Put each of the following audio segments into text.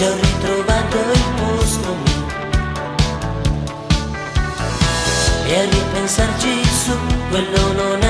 se ho ritrovato il posto mio e a ripensarci su quello non è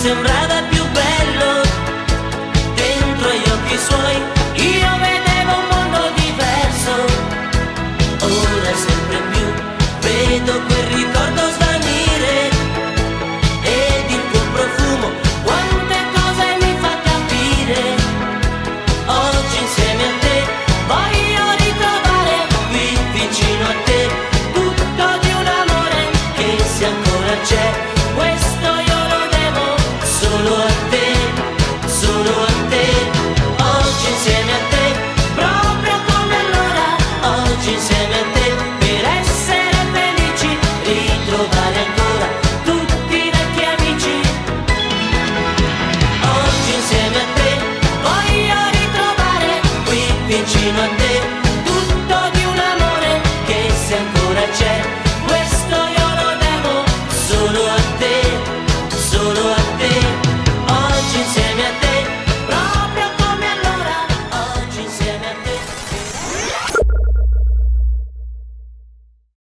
sembrava più bello dentro gli occhi suoi. Io vedevo un mondo diverso ora sempre più vedo quel ricordo svanire ed il tuo profumo quante cose mi fa capire. Oggi insieme a te voglio ritrovare qui vicino a te tutto di un amore che se ancora c'è.